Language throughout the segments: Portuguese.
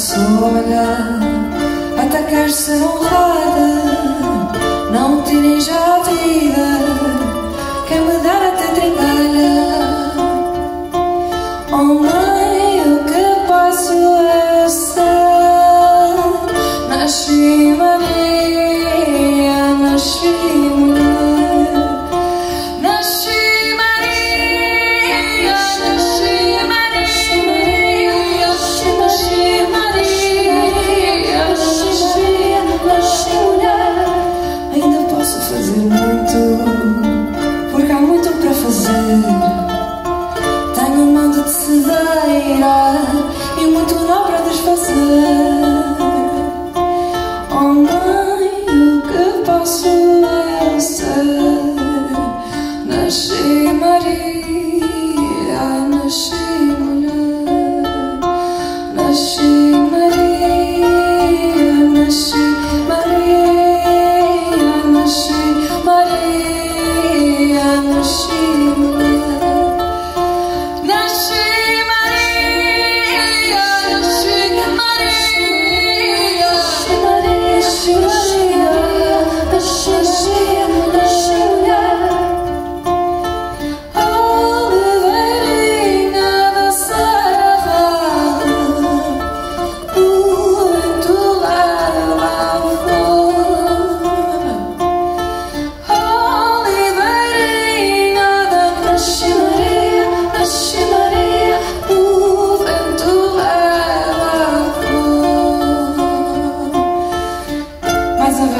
sola Atacar ser honrada Não tirem já a vida Quer me dar até tringalha Oh mãe, o que posso é ser? Nasci se deira e muito nobre para desfazer.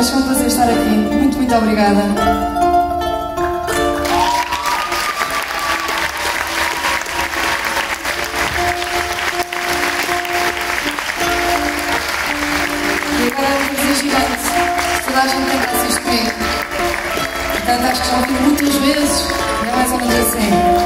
Mas foi um prazer estar aqui. Muito, muito obrigada. toda a gente tem que assistir. Portanto, acho que já ouvi muitas vezes, Não é mais ou menos assim.